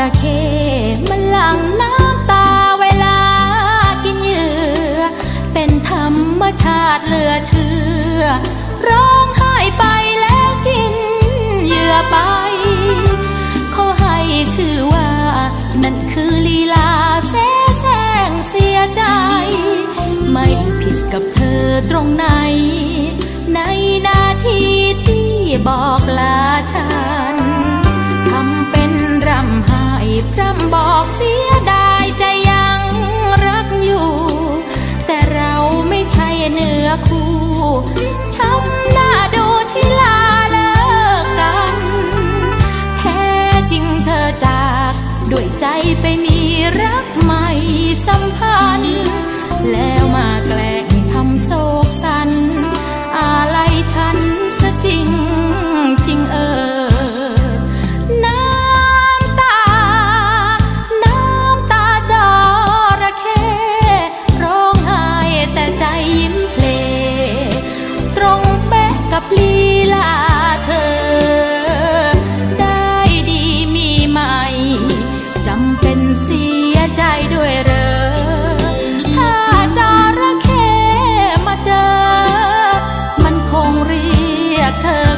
ระเข้มันหลั่งน้ำตาเวลากินเหยื่อ เป็นธรรมชาติเหลือเชื่อ ร้องไห้ไปแล้วกินเหยื่อไป เขาให้ชื่อว่า นั่นคือลีลาแซ่แซงเสียใจ ไม่ผิดกับเธอตรงไหน ในนาทีที่บอกลา พร่ำบอกเสียดาย kata